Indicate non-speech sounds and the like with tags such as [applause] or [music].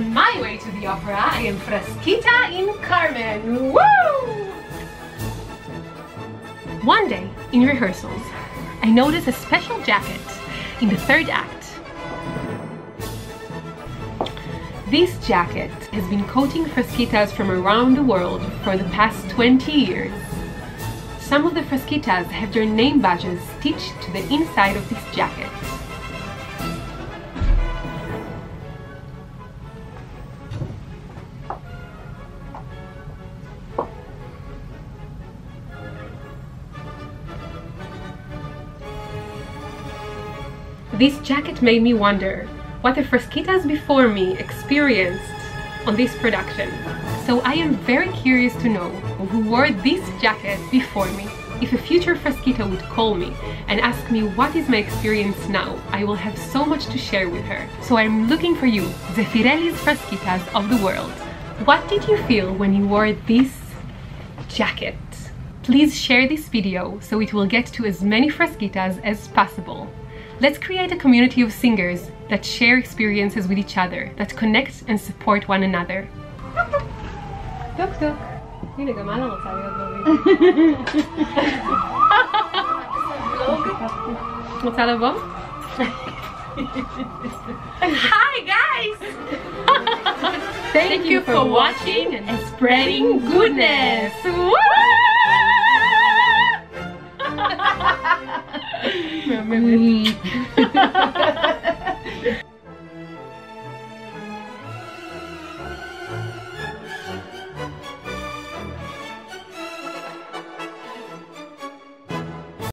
On my way to the opera, I am Frasquita in Carmen. Woo! One day, in rehearsals, I noticed a special jacket in the third act. This jacket has been coating Frasquitas from around the world for the past 20 years. Some of the Frasquitas have their name badges stitched to the inside of this jacket. This jacket made me wonder what the Frasquitas before me experienced on this production. So I am very curious to know who wore this jacket before me. If a future Frasquita would call me and ask me what is my experience now, I will have so much to share with her. So I'm looking for you, the Zeffirelli's Frasquitas of the world. What did you feel when you wore this jacket? Please share this video so it will get to as many Frasquitas as possible. Let's create a community of singers that share experiences with each other, that connect and support one another. טוק טוק. הנה, גם אללה רוצה להיות בווידאו. רוצה לבוא? Hi guys! Thank, you for watching and spreading goodness! Woo! Remember this? [laughs]